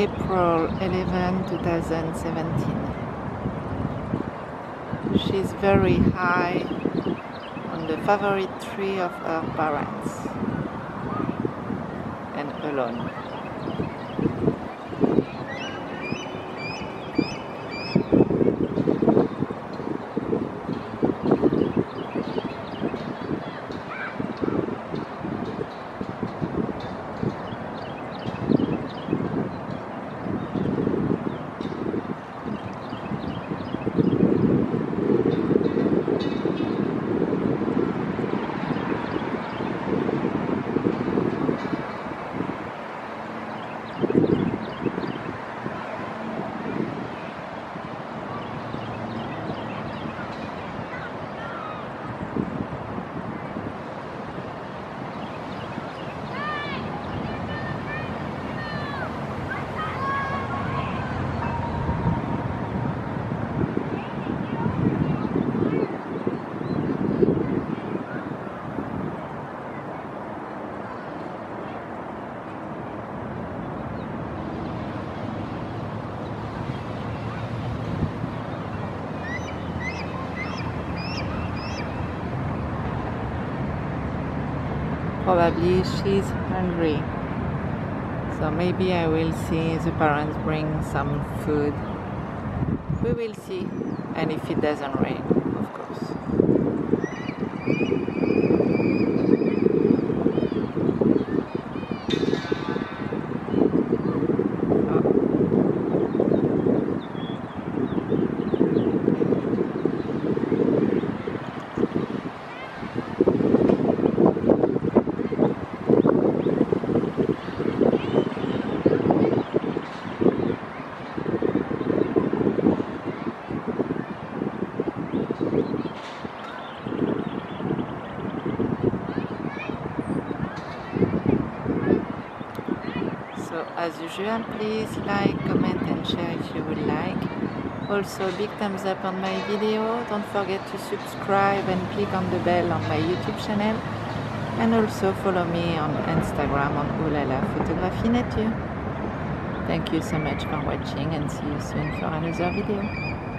April 11, 2017. She's very high on the favorite tree of her parents and alone. Probably she's hungry. So maybe I will see the parents bring some food. We will see. And if it doesn't rain, of course. So as usual, please like, comment and share if you would like. Also big thumbs up on my video. Don't forget to subscribe and click on the bell on my YouTube channel. And also follow me on Instagram on OuhLaLa Photographie Nature. Thank you so much for watching and see you soon for another video.